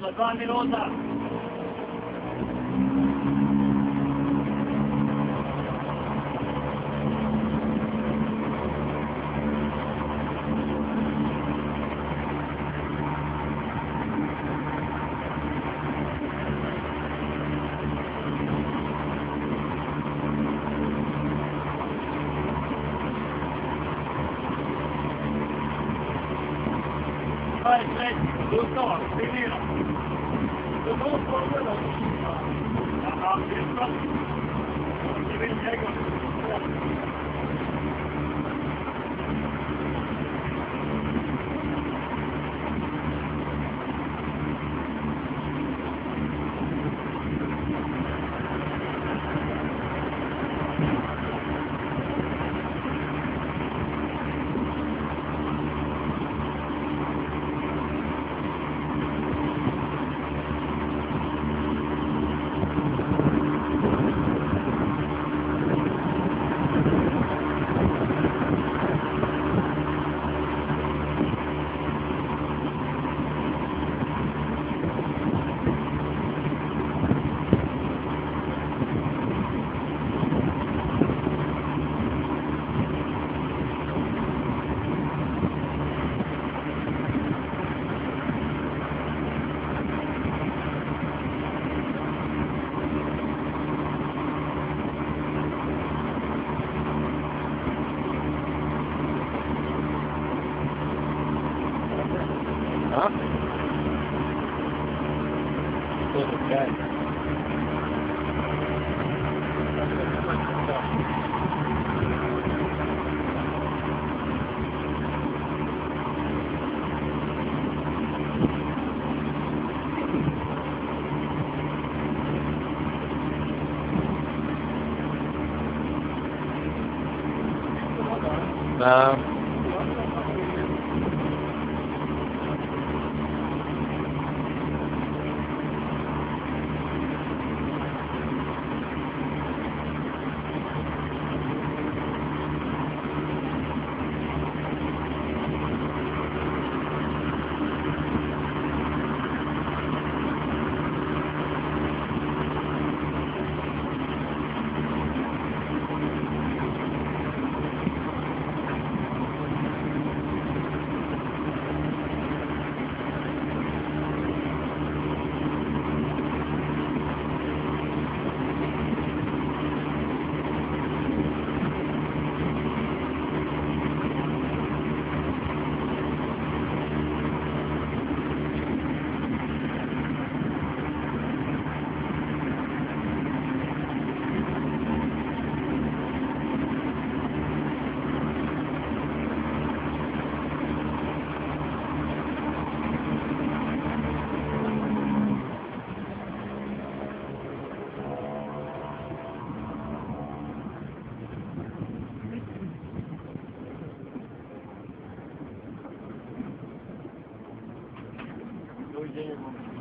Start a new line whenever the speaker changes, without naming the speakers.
za dva minuta. vai, vai, dottore, finito. Non solo quello che si fa, ma anche il prossimo. Non si vede
that. No.
being a woman.